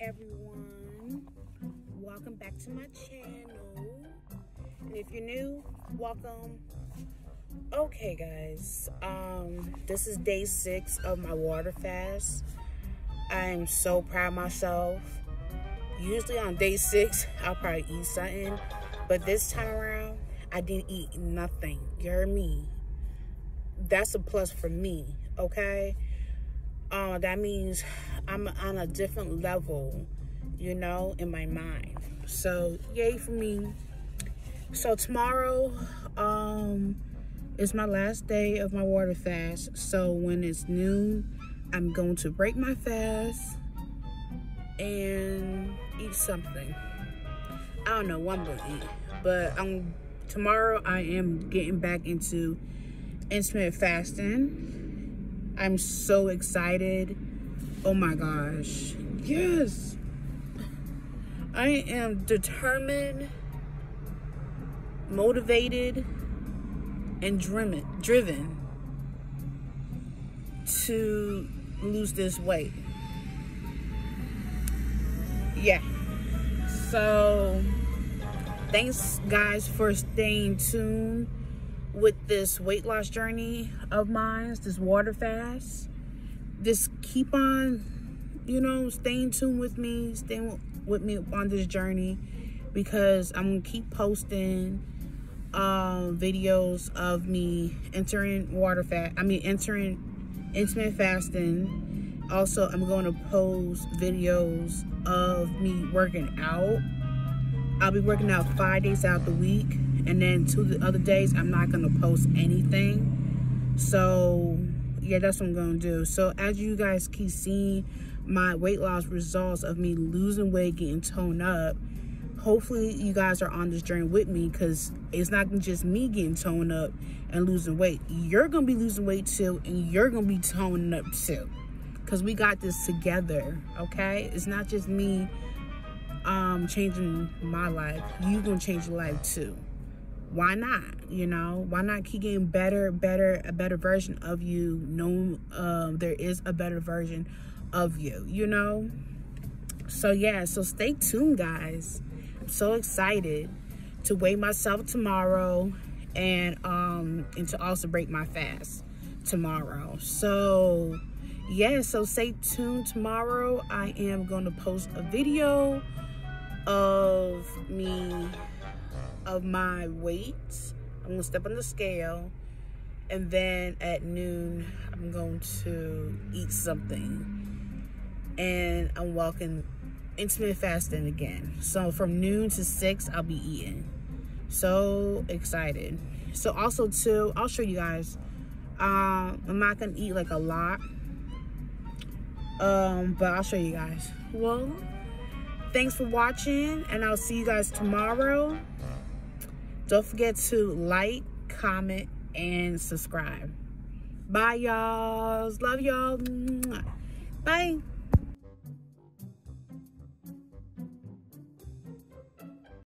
everyone. Welcome back to my channel. And if you're new welcome. Okay guys. Um this is day six of my water fast. I am so proud of myself. Usually on day six i'll probably eat something. But this time around i didn't eat nothing. You heard me? That's a plus for me okay uh, that means I'm on a different level, you know, in my mind. So, yay for me. So, tomorrow um, is my last day of my water fast. So, when it's noon, I'm going to break my fast and eat something. I don't know what I'm going to eat, but I'm, tomorrow I am getting back into intermittent fasting I'm so excited. Oh my gosh. Yes. I am determined, motivated, and driven, driven to lose this weight. Yeah. So, thanks guys for staying tuned with this weight loss journey of mine, this water fast. Just keep on, you know, staying tuned with me, staying with me on this journey because I'm gonna keep posting um, videos of me entering water fast. I mean, entering intermittent fasting. Also, I'm going to post videos of me working out. I'll be working out five days out the week and then two the other days i'm not gonna post anything. So yeah that's what i'm gonna do. So as you guys keep seeing my weight loss results of me losing weight getting toned up hopefully you guys are on this journey with me because it's not just me getting toned up and losing weight. You're gonna be losing weight too and you're gonna be toning up too. Because we got this together okay? It's not just me um changing my life. You gonna change your life too why not you know? Why not keep getting better better a better version of you know um, there is a better version of you you know? So yeah so stay tuned guys. I'm so excited to weigh myself tomorrow and um and to also break my fast tomorrow. So yeah so stay tuned tomorrow. I am going to post a video of me of my weight. I'm gonna step on the scale and then at noon I'm going to eat something and I'm walking intermittent fasting again. So from noon to six I'll be eating. So excited. So also too, I'll show you guys. Um, I'm not gonna eat like a lot. Um, but I'll show you guys. Well, thanks for watching and I'll see you guys tomorrow. Don't forget to like, comment, and subscribe. Bye, y'all. Love y'all. Bye.